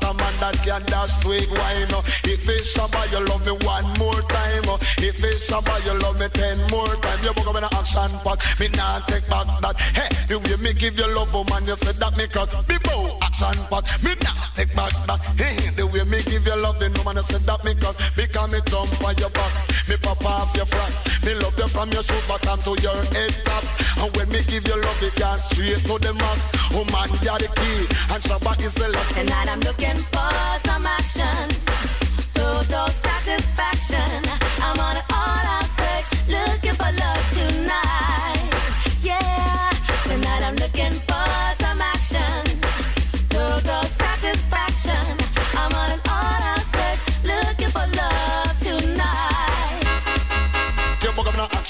not a man that can dash sweet wine. If it's Shabba, you love me one more time. If it's Shabba, you love me ten more time. You book up in an action pack, me not take back that. Hey, the way me give you love, woman, you said that me bow action pack, me not take back that. Hey, the way me give you love, the woman, you said that me cock. Because me jump on your back, me pop off your front. Me love you from your shoe bottom to your head top. And when me give you love, it goes straight to the max. Oh woman, you're the key, and Shabba is the lock. Tonight I'm looking for some action, total satisfaction. I'm on an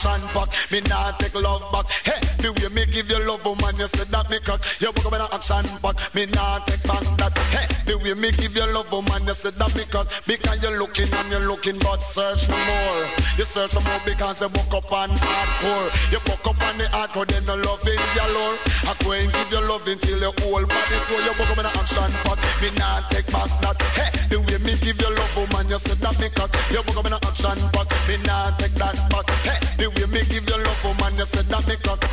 action pack, me not take love back. Hey, the way me give you love, woman, you said that me cock. You book up in action pack, me not take back that. Hey, the way me give you love, woman, you said that me cock. Because you're looking and you're looking, but search no more. You search some more because you book up on hardcore. You book up on the hardcore, then no loving your lore. I go and give you love until your whole body so you book up in action pack, me not take back that. Hey, the way me give you love, woman, you said that me cock. You book up in action pack, me not take that back. Hey, the way me give you love, woman, you said that me cock.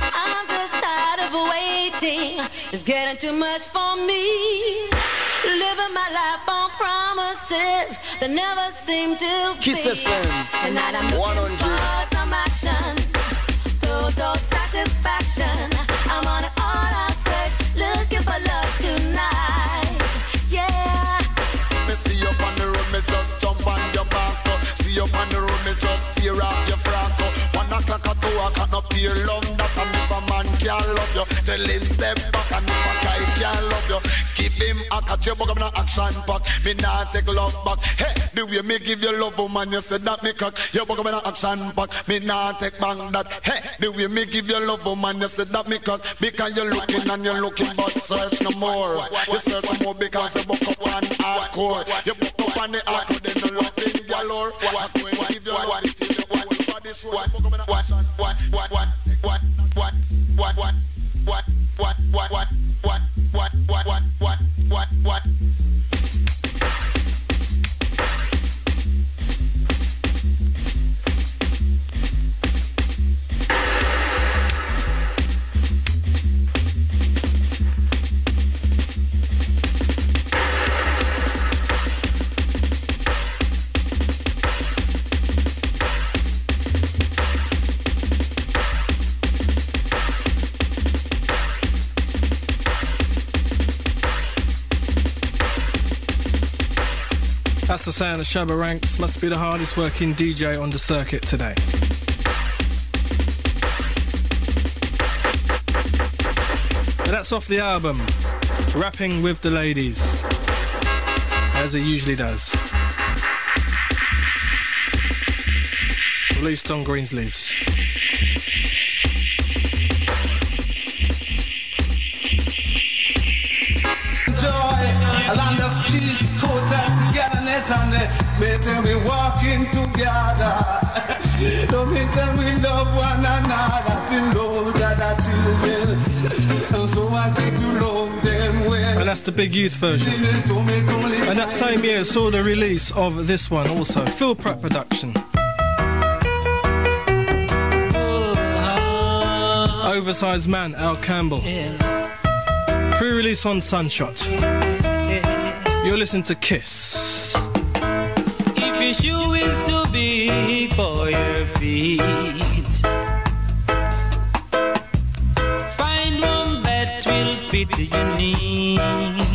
I'm just tired of waiting. It's getting too much for me. Living my life on promises that never seem to Kiss be. FM. Tonight I'm looking 100. for some action. Total satisfaction. I'm on an all-out search, looking for love tonight. Yeah. Me see you on the road, me just jump on your back. oh. See you on the road, me just tear off your frock. O'clock or two o'clock, no peer long that and if a man can't love you, tell him step back and if a guy can't love you, give him a catch you bug up in a action pack. Me not take love back. Hey, the way me give you love, woman, you said that me cock. You bug up in a action pack. Me not take back that. Hey, the way me give you love, woman, you said that me cock. Because you're looking and you're looking, but search no more. You search no more because you buck up on hardcore. You buck up on the hardcore, then you love in galore. I go and give you love body so what what what what what what what what what what what what what what what what what what the sound of Shabba Ranks. Must be the hardest working DJ on the circuit today. That's off the album, Rapping with the Ladies, as it usually does. Released on Greensleeves. Togetherness, and may say we walking together. Don't me say we love one another, to love the other children. And so I say to love them well. And that's the Big Youth version. So me don't let And that same year saw the release of this one also, Phil Pratt production. Oversized Man, Al Campbell. Pre-release on Sunshot. You're listening to Kiss. Shoe is too big for your feet, find one that will fit your needs.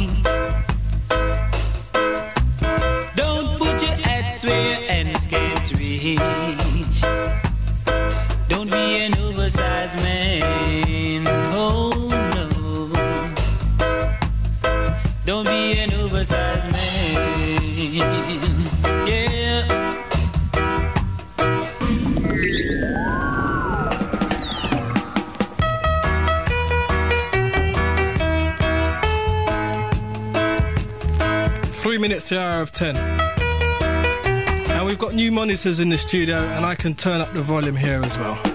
Three minutes to the hour of ten. And we've got new monitors in the studio, and I can turn up the volume here as well.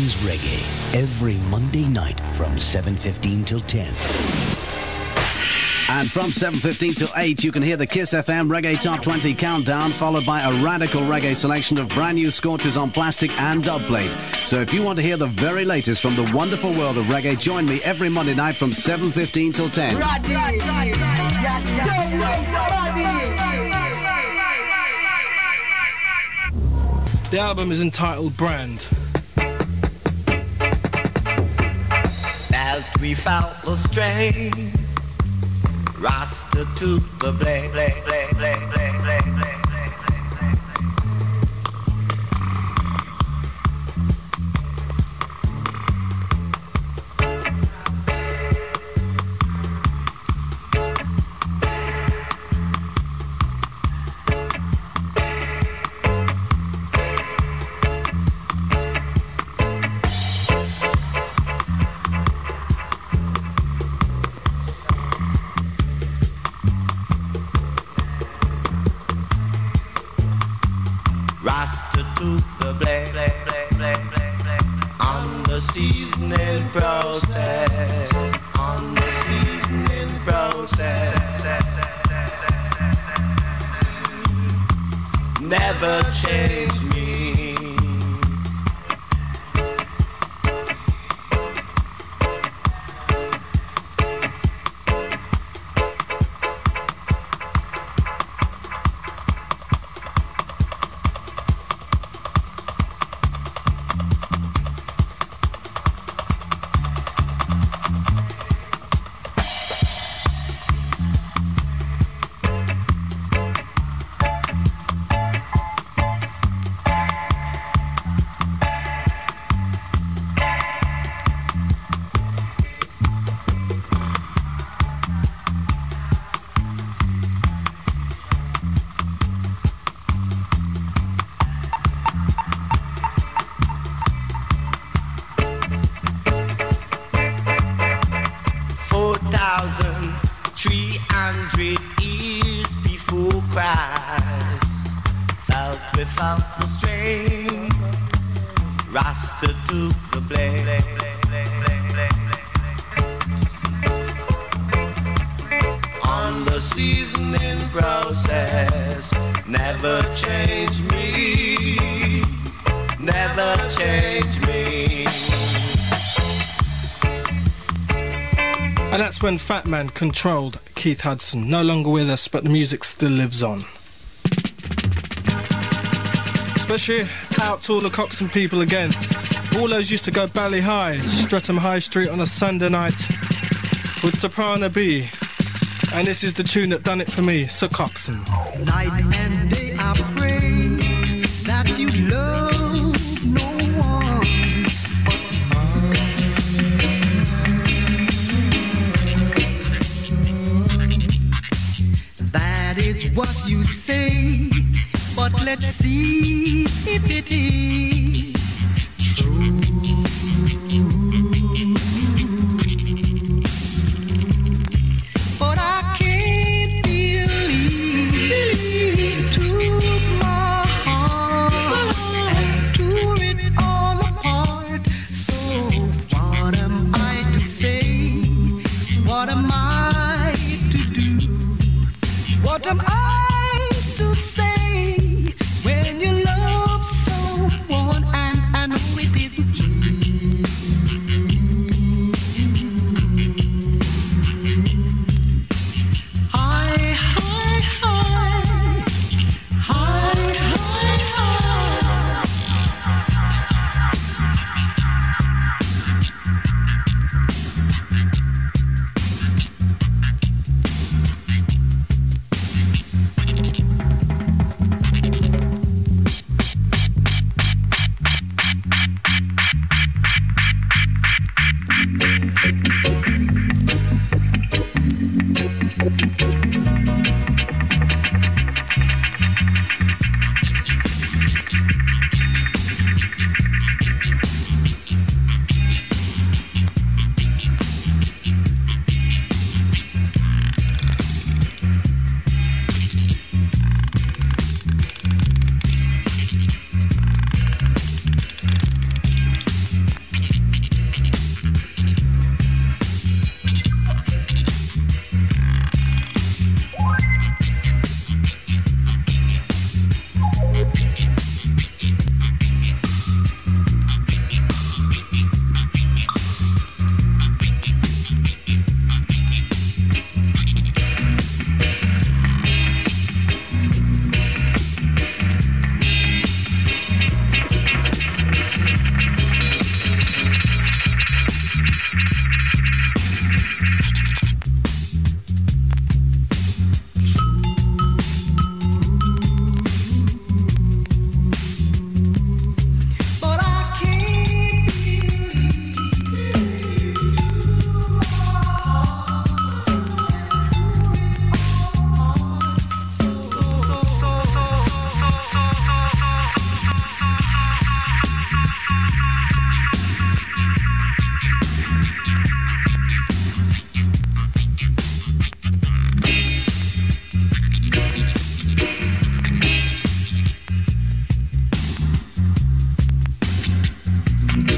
Reggae every Monday night from 7.15 till 10. And from 7.15 till 8, you can hear the Kiss FM Reggae Top 20 Countdown, followed by a radical reggae selection of brand new scorches on plastic and dubplate. So if you want to hear the very latest from the wonderful world of reggae, join me every Monday night from 7.15 till 10. The album is entitled Brand. As we the strain, Rasta to the blade, blade, blade, blade, blade. Seasoning process, on the seasoning process. Never change hundred years before Christ felt without the strain. Rasta to the blade. On the seasoning process, never change me, never change And that's when Fat Man controlled Keith Hudson. No longer with us, but the music still lives on. Especially out to all the Coxsone people again. All those used to go Bali Hai, Streatham High Street on a Sunday night with Soprano B. And this is the tune that done it for me, Sir Coxsone. What you say, but let's see if it is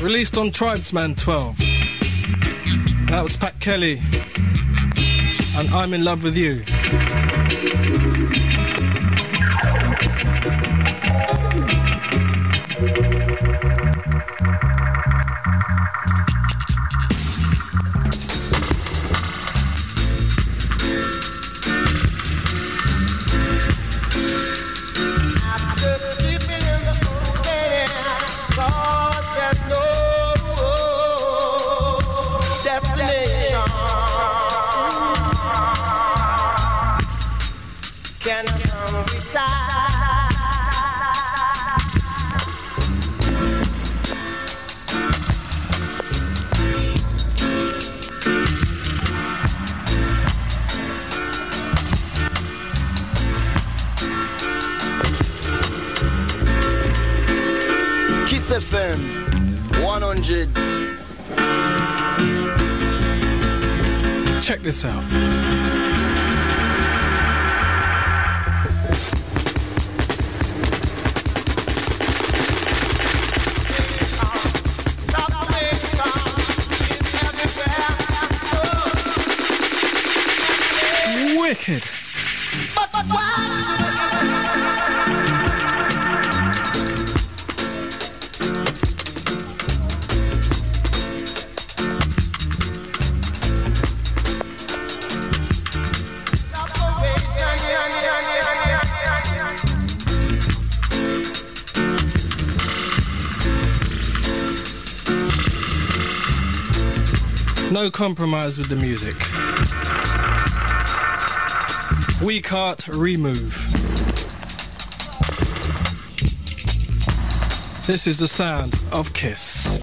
released on Tribesman 12. That was Pat Kelly. And I'm in love with you. Compromise with the music. We can't remove. This is the sound of Kiss.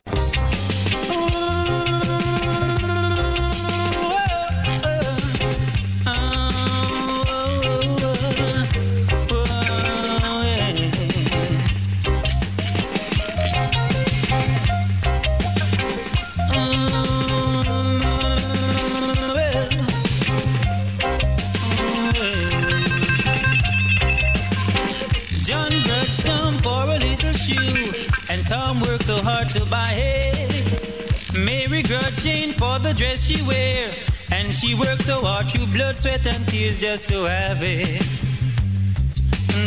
John grudged Tom for a little shoe, and Tom worked so hard to buy it. Mary grudged Jane for the dress she wear, and she worked so hard through blood, sweat, and tears just to have it.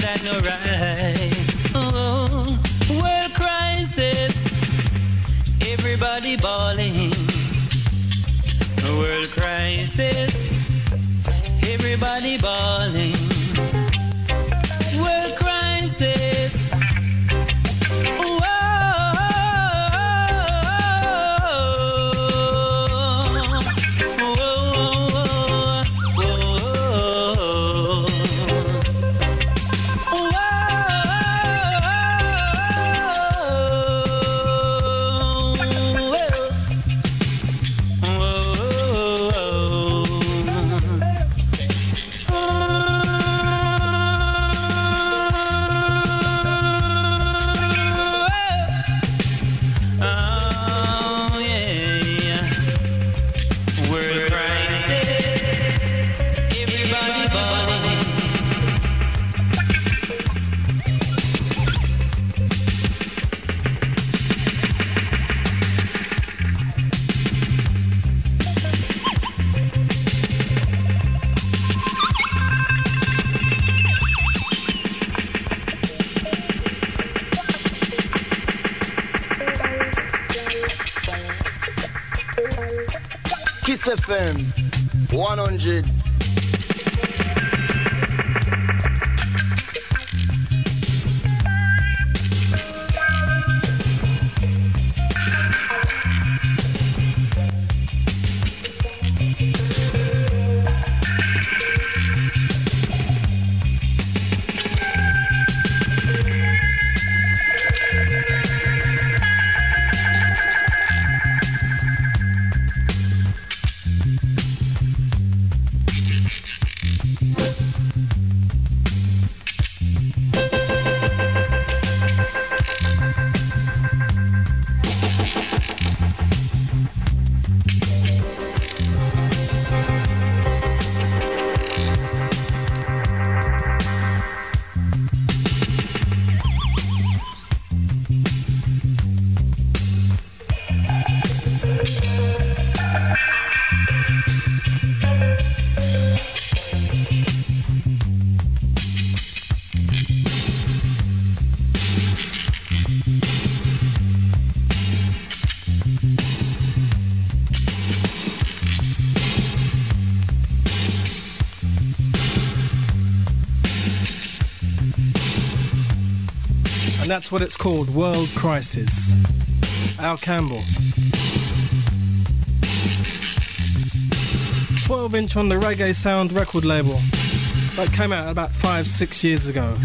That no right. Oh, world crisis. Everybody bawling. World crisis. Everybody bawling. Crisis. FM 100. And that's what it's called World Crisis. Al Campbell. 12 inch on the Reggae Sound record label. That came out about five, six years ago.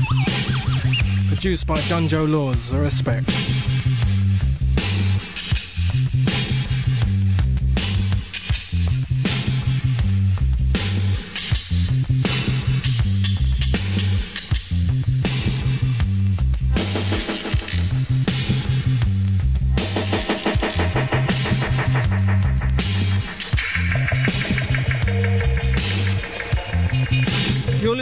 Produced by John Joe Laws, a respect.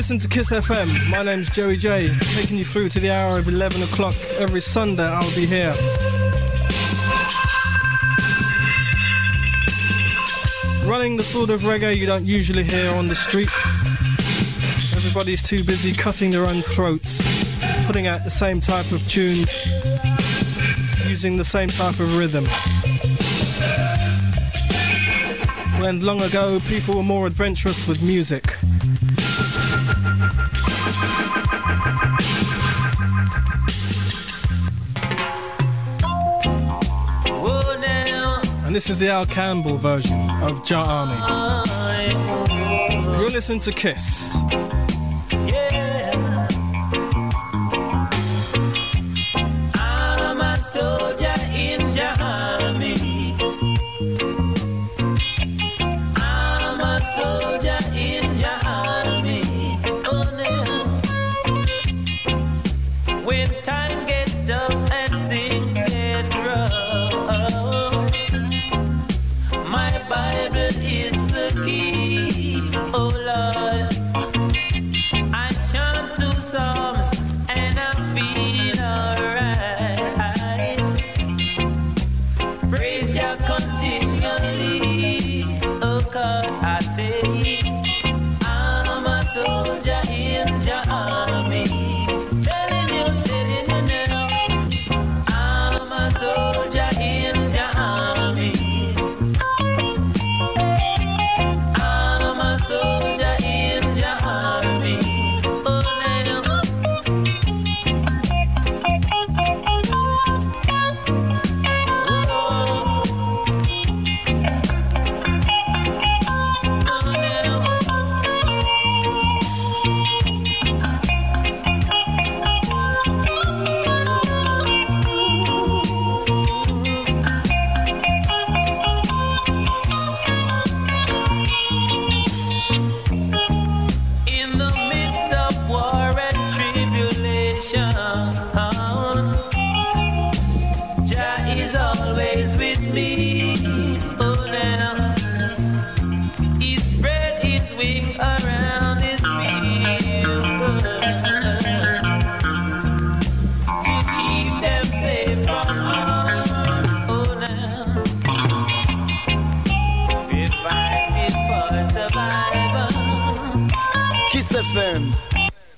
You're to Kiss FM. My name's Joey Jay, taking you through to the hour of 11 o'clock every Sunday. I'll be here. Running the sort of reggae you don't usually hear on the streets. Everybody's too busy cutting their own throats, putting out the same type of tunes, using the same type of rhythm. When long ago people were more adventurous with music. This is the Al Campbell version of Jah Army. You're listening to Kiss. I feel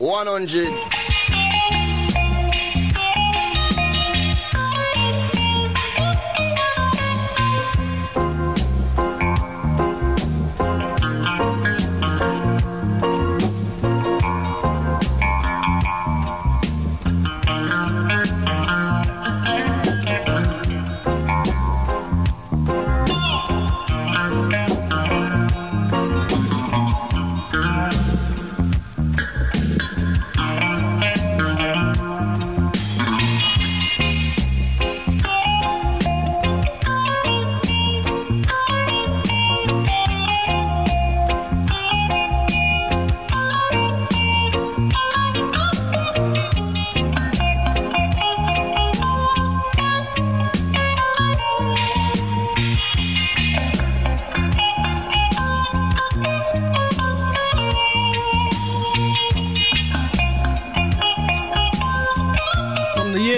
100.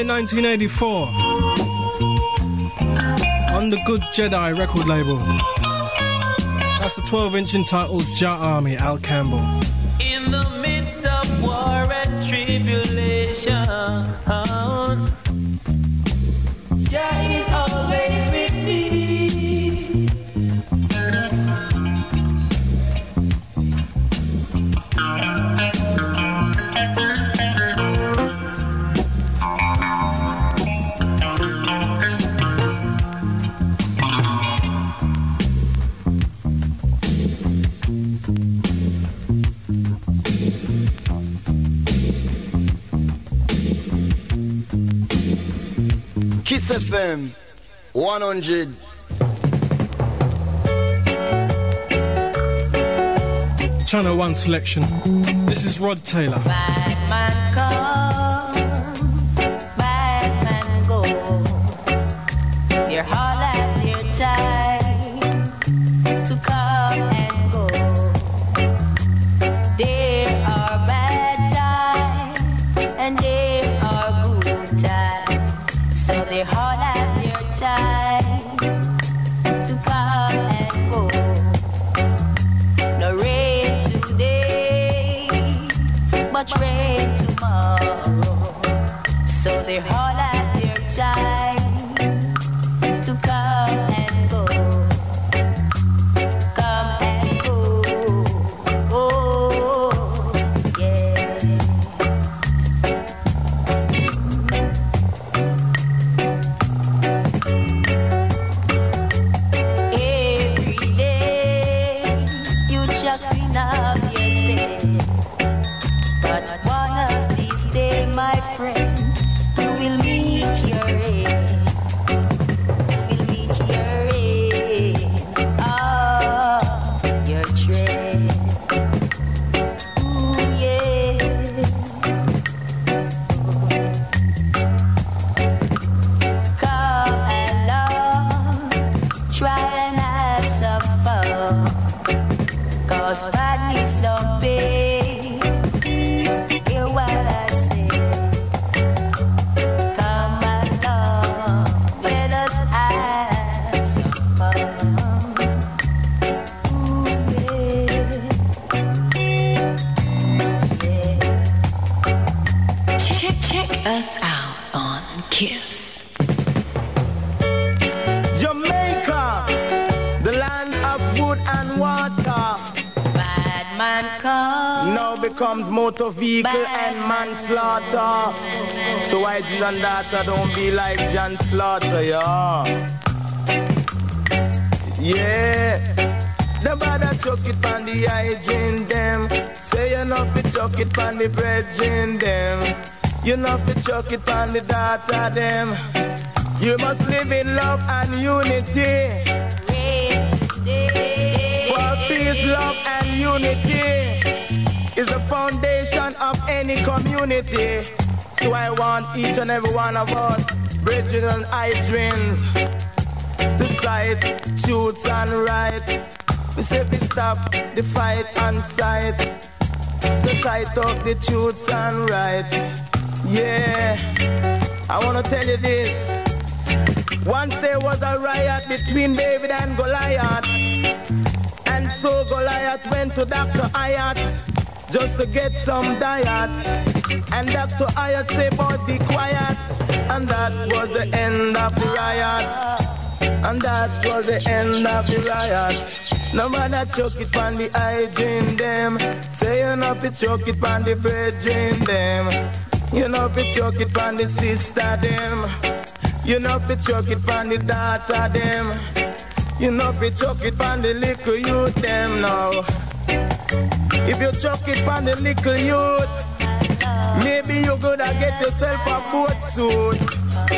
Year 1984. On the Good Jedi record label. That's the 12 inch entitled Jah Army, Al Campbell. In the midst of war and tribulation, FM 100. Channel 1 selection. This is Rod Taylor. Bad man So they're all at their time to come and go. No rain today, rain Now motor vehicle and manslaughter. So why this and that don't be like John Slaughter, yeah. Yeah. The bother chuck it on the hygiene them. Say you know fi chuck it on the bread in them. You know fi chuck it on the data them. You must live in love and unity. For peace, love, and unity is the foundation of any community. So I want each and every one of us, bridges and hydrants, to sight, truths and right. We say we stop the fight and sight. So sight up the truths and right. Yeah, I wanna tell you this. Once there was a riot between David and Goliath. And so Goliath went to Dr. Ayat just to get some diet. And Dr. Ayat said, boys, be quiet. And that was the end of the riot. And that was the end of the riot. No matter chuck it on the hygiene them. Say you know fi chuck it on the brethren them. You know fi chuck it on the sister them. You know fi chuck it on the daughter them. You know fi chuck it on the little youth them now. If you chuck it on the little youth, maybe you gonna get yourself a boat suit.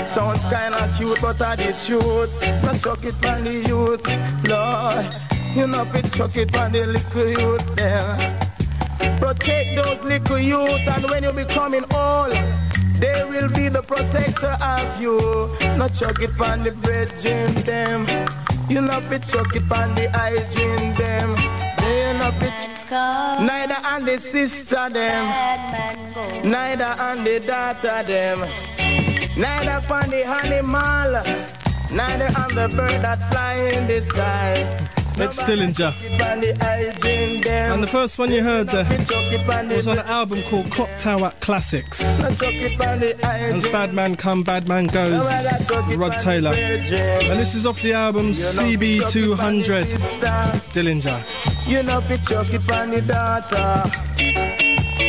Sounds kinda cute, but I the truth. So chuck it on the youth, Lord. You know fi chuck it on the little youth them. Protect those little youth, and when you're becoming old, they will be the protector of you. Not chuck it on the brethren them. You know fi chuck it on the hygiene them. You know ch- Neither on the sister them. Neither on the daughter them. Neither on the animal. Neither on the bird that fly in the sky. It's Dillinger. And the first one you heard there was on an album called Clock Tower Classics. And it's Bad Man Come, Bad Man Goes, Rod Taylor. And this is off the album CB200, Dillinger. You know fi chuck it on the data.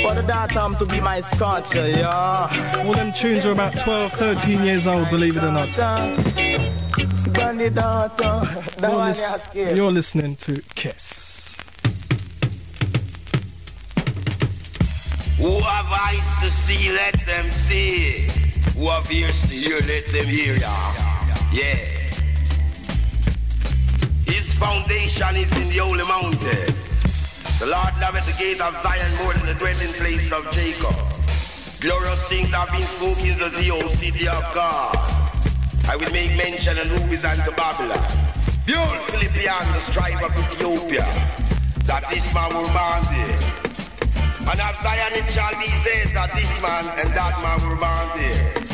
For the data I'm to be my scotcher, yeah. All them tunes are about 12, 13 years old, believe it or not. On the data. That You're, lis- you scared. you're listening to Kiss. Who have eyes to see, let them see. Who have ears to hear, let them hear ya. Yeah. His foundation is in the holy mountain. The Lord loveth the gate of Zion more than the dwelling place of Jacob. Glorious things have been spoken to the old city of God. I will make mention of rubies unto Babylon. Behold, Philippian, the strife of Ethiopia, that this man will born there. And of Zion it shall be said that this man and that man were born there.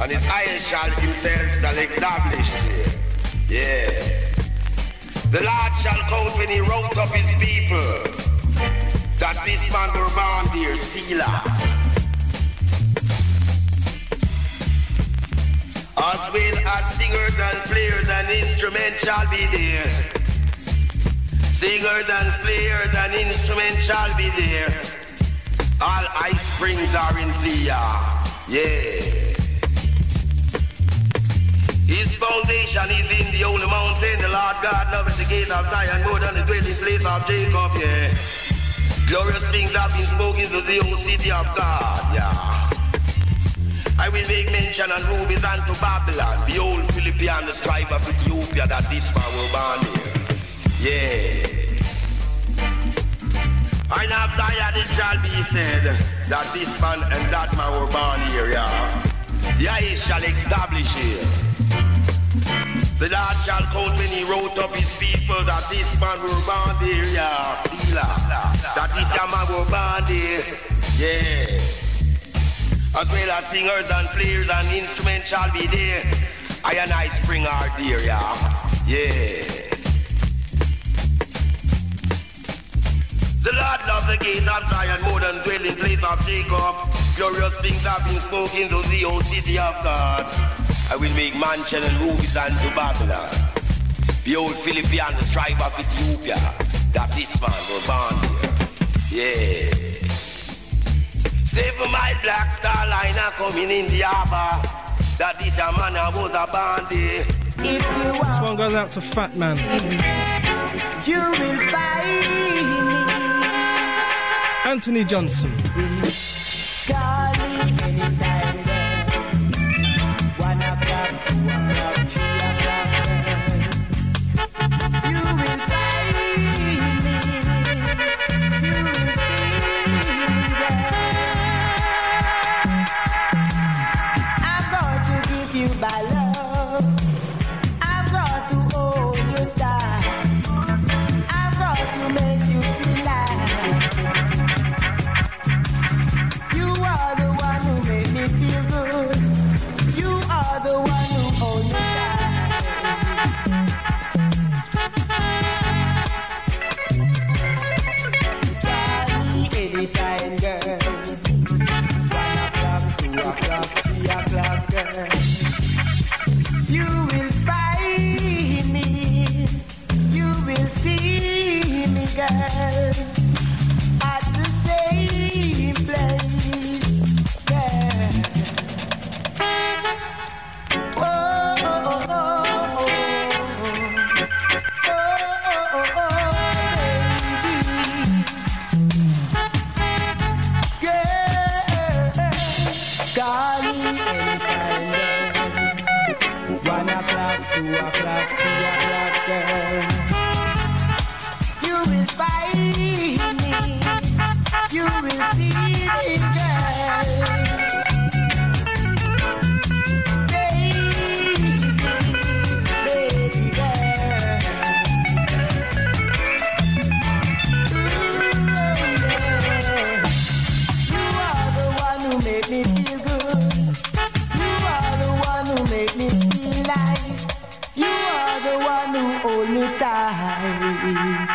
And his eyes shall himself shall establish there. Yeah. The Lord shall count when he wrote up his people that this man were born there, Selah. As well as singers and players and instruments shall be there. Singers and players and instruments shall be there. All ice springs are in Sia. Yeah. His foundation is in the holy mountain. The Lord God loveth the gate of Zion more than the dwelling place of Jacob. Yeah. Glorious things have been spoken to the old city of God. Yeah. I will make mention and rubies unto Babylon, the old Philippian, the tribe of Ethiopia that this man will born here. Yeah. And of Zion it shall be said that this man and that man were born here, yeah. The eyes shall establish here. The Lord shall count when he wrote up his people that this man were born there, yeah. That this man were born there, yeah. As well as singers and players and instruments shall be there. I and I spring our dear, yeah. Yeah. The Lord love the gate of Zion more than dwelling place of Jacob. Glorious things have been spoken to the old city of God. I will make mansion and rubies unto Babylon. Behold, Philippian, the tribe of Ethiopia, that this man was born here. Yeah. Save my black star liner coming in the harbor. That this a man I was a bandit. This one goes out to Fat Man. You will find me. Anthony Johnson. Call hold me tight.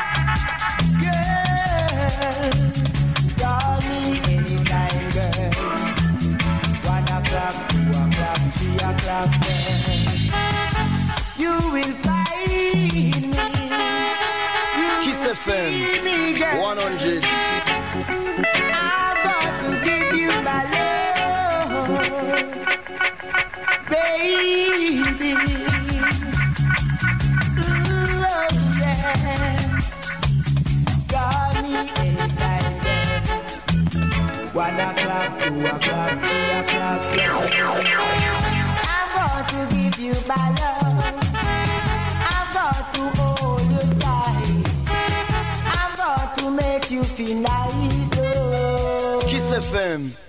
Girl, him.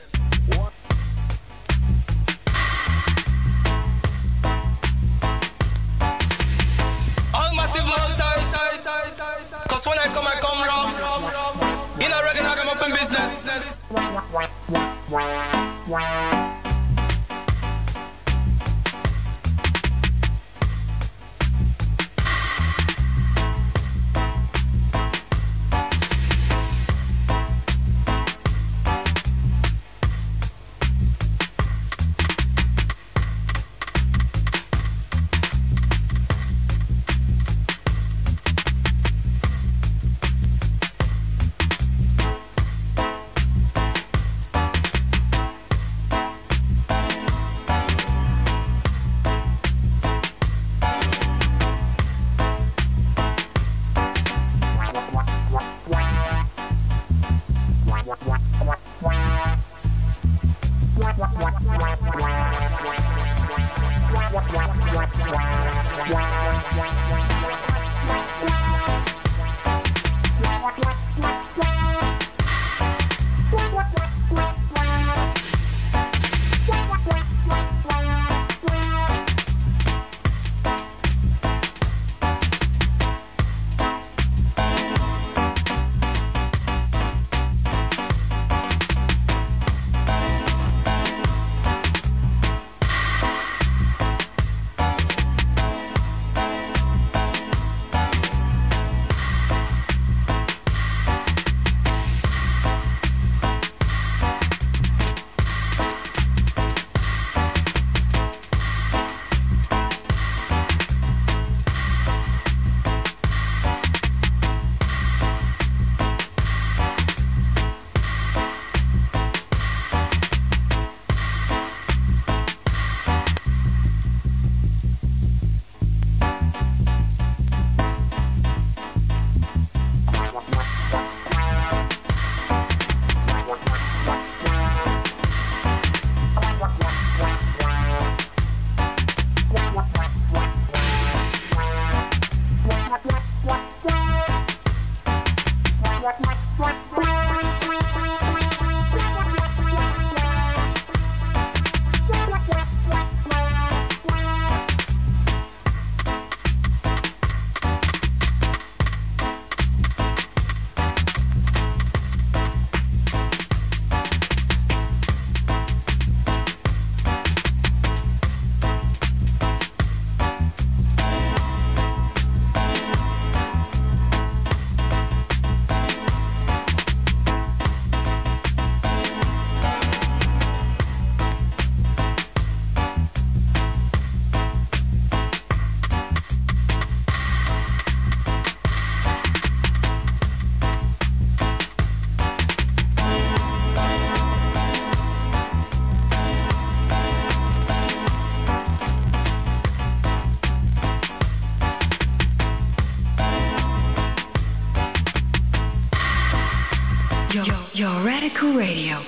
Radio.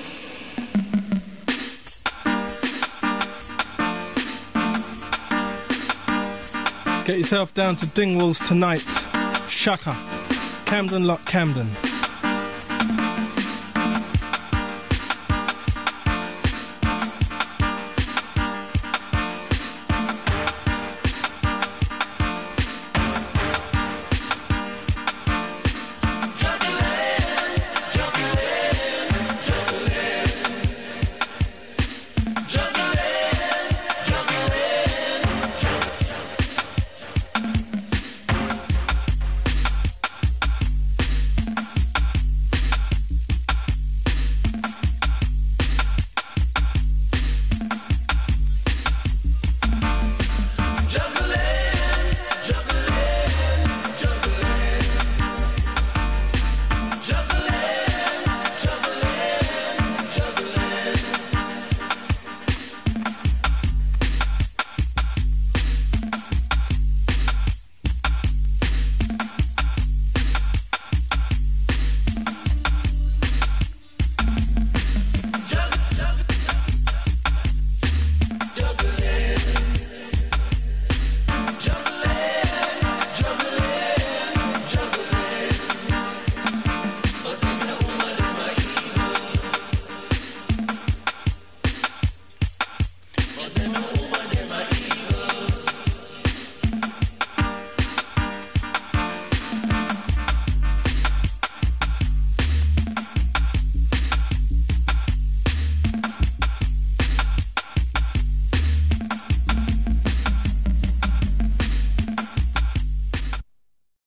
Get yourself down to Dingwall's tonight. Shaka. Camden Lock Camden.